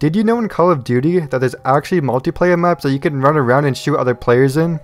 Did you know in Call of Duty that there's actually multiplayer maps that you can run around and shoot other players in?